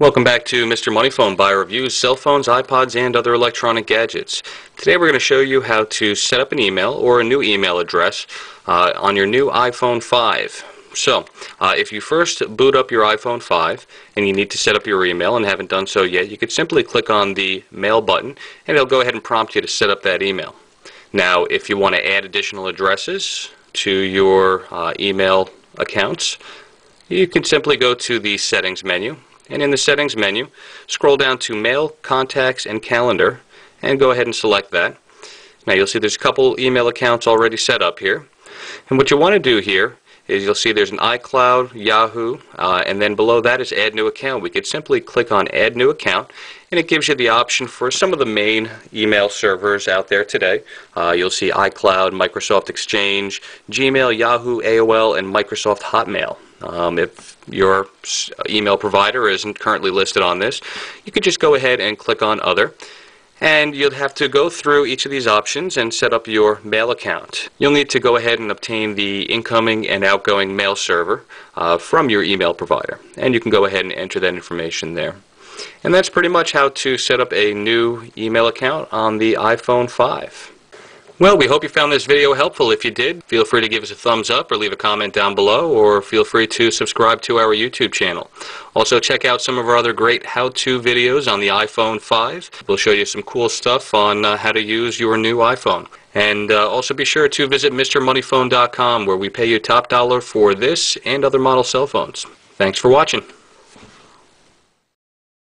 Welcome back to Mr. Moneyphone Buyer Reviews Cell Phones, iPods, and other electronic gadgets. Today we're going to show you how to set up an email or a new email address uh, on your new iPhone 5. So, uh, if you first boot up your iPhone 5 and you need to set up your email and haven't done so yet, you could simply click on the Mail button and it'll go ahead and prompt you to set up that email. Now, if you want to add additional addresses to your uh, email accounts, you can simply go to the Settings menu and in the settings menu scroll down to mail contacts and calendar and go ahead and select that now you'll see there's a couple email accounts already set up here and what you want to do here is you'll see there's an iCloud, Yahoo, uh, and then below that is Add New Account. We could simply click on Add New Account, and it gives you the option for some of the main email servers out there today. Uh, you'll see iCloud, Microsoft Exchange, Gmail, Yahoo, AOL, and Microsoft Hotmail. Um, if your email provider isn't currently listed on this, you could just go ahead and click on Other. And you'll have to go through each of these options and set up your mail account. You'll need to go ahead and obtain the incoming and outgoing mail server uh, from your email provider. And you can go ahead and enter that information there. And that's pretty much how to set up a new email account on the iPhone 5. Well, we hope you found this video helpful. If you did, feel free to give us a thumbs up or leave a comment down below, or feel free to subscribe to our YouTube channel. Also, check out some of our other great how-to videos on the iPhone 5. We'll show you some cool stuff on uh, how to use your new iPhone. And uh, also be sure to visit MrMoneyPhone.com where we pay you top dollar for this and other model cell phones. Thanks for watching.